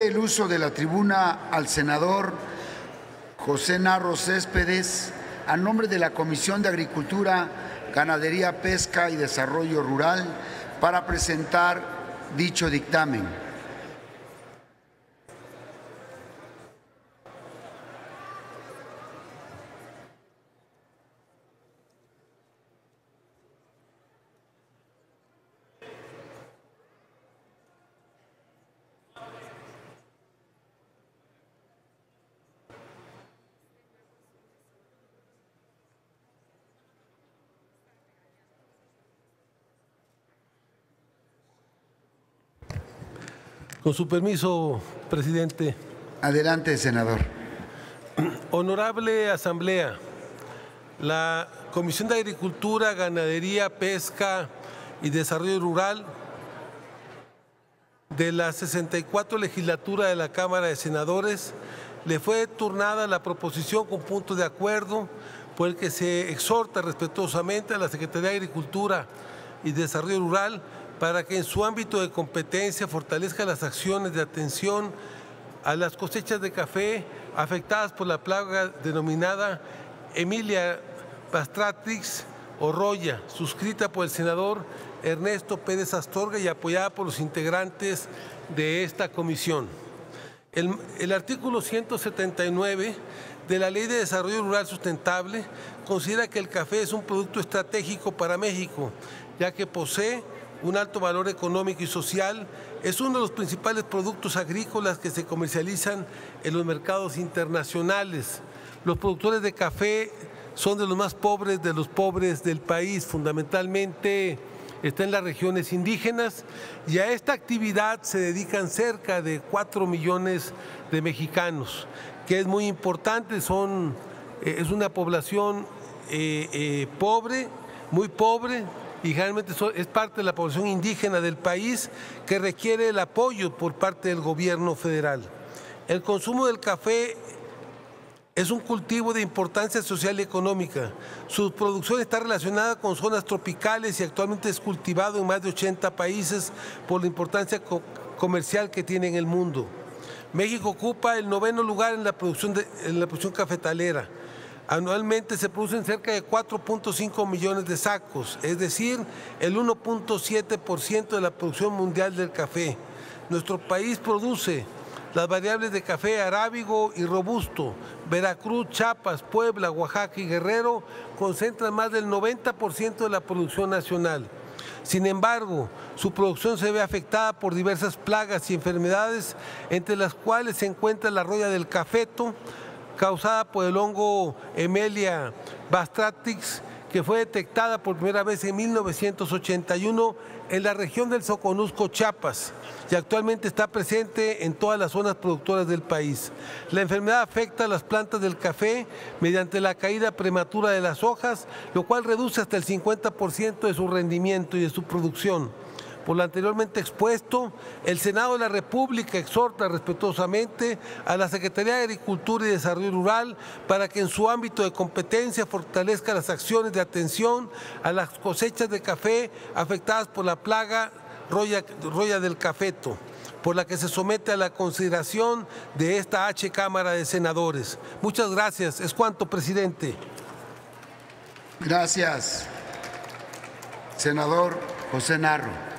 el uso de la tribuna al senador José Narro Céspedes a nombre de la Comisión de Agricultura, Ganadería, Pesca y Desarrollo Rural para presentar dicho dictamen. Con su permiso, presidente. Adelante, senador. Honorable Asamblea, la Comisión de Agricultura, Ganadería, Pesca y Desarrollo Rural de la 64 legislatura de la Cámara de Senadores le fue turnada la proposición con punto de acuerdo por el que se exhorta respetuosamente a la Secretaría de Agricultura y Desarrollo Rural para que en su ámbito de competencia fortalezca las acciones de atención a las cosechas de café afectadas por la plaga denominada Emilia Pastratrix o Roya, suscrita por el senador Ernesto Pérez Astorga y apoyada por los integrantes de esta comisión. El, el, artículo 179 de la Ley de Desarrollo Rural Sustentable considera que el café es un producto estratégico para México, ya que posee un alto valor económico y social, es uno de los principales productos agrícolas que se comercializan en los mercados internacionales. Los productores de café son de los más pobres de los pobres del país, fundamentalmente está en las regiones indígenas y a esta actividad se dedican cerca de 4 millones de mexicanos, que es muy importante, son, eh, es una población eh, eh, pobre, muy pobre, y generalmente es parte de la población indígena del país que requiere el apoyo por parte del gobierno federal. El consumo del café es un cultivo de importancia social y económica. Su producción está relacionada con zonas tropicales y actualmente es cultivado en más de 80 países por la importancia comercial que tiene en el mundo. México ocupa el noveno lugar en la producción, de, en la producción cafetalera. Anualmente se producen cerca de 4.5 millones de sacos, es decir, el 1.7% de la producción mundial del café. Nuestro país produce las variables de café arábigo y robusto. Veracruz, Chiapas, Puebla, Oaxaca y Guerrero concentran más del 90% de la producción nacional. Sin embargo, su producción se ve afectada por diversas plagas y enfermedades, entre las cuales se encuentra la roya del cafeto, causada por el hongo Emelia bastratrix, que fue detectada por primera vez en 1981 en la región del Soconusco, Chiapas, y actualmente está presente en todas las zonas productoras del país. La enfermedad afecta a las plantas del café mediante la caída prematura de las hojas, lo cual reduce hasta el 50% de su rendimiento y de su producción. Por lo anteriormente expuesto, el Senado de la República exhorta respetuosamente a la Secretaría de Agricultura y Desarrollo Rural para que en su ámbito de competencia fortalezca las acciones de atención a las cosechas de café afectadas por la plaga roya, del cafeto por la que se somete a la consideración de esta H Cámara de Senadores. Muchas gracias. Es cuanto, presidente. Gracias, senador José Narro.